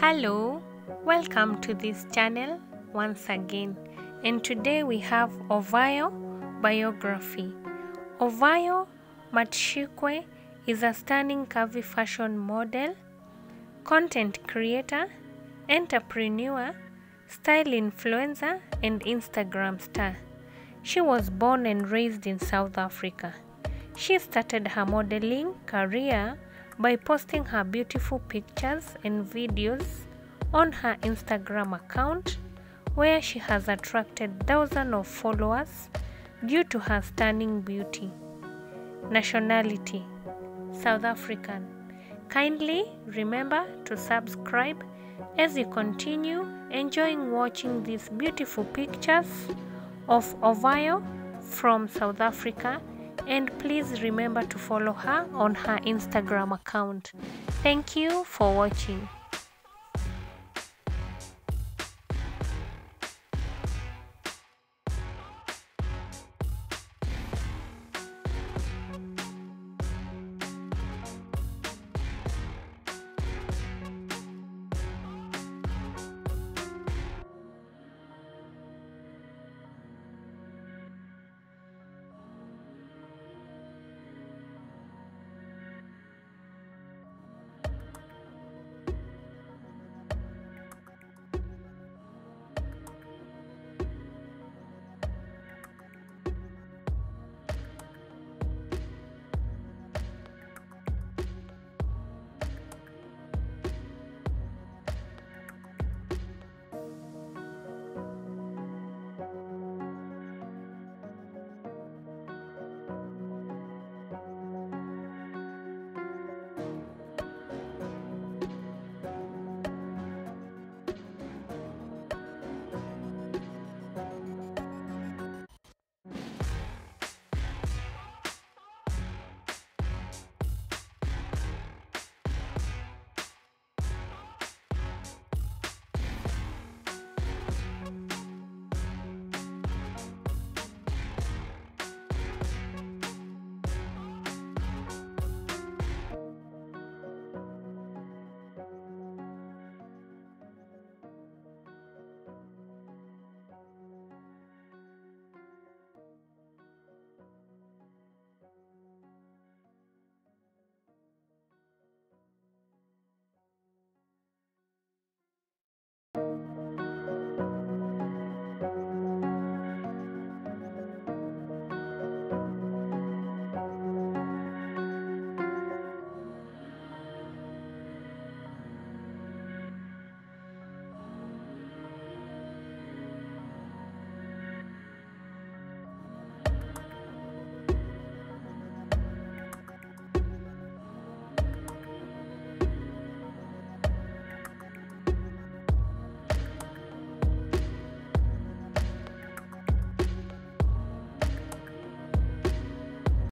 Hello, welcome to this channel once again. And today we have Ovayo biography. Ovayo Matshikwe is a stunning curvy fashion model, content creator, entrepreneur, style influencer, and Instagram star. She was born and raised in South Africa. She started her modeling career by posting her beautiful pictures and videos on her Instagram account, where she has attracted thousands of followers due to her stunning beauty. Nationality South African. Kindly remember to subscribe as you continue enjoying watching these beautiful pictures of Ovayo from South Africa and please remember to follow her on her Instagram account. Thank you for watching.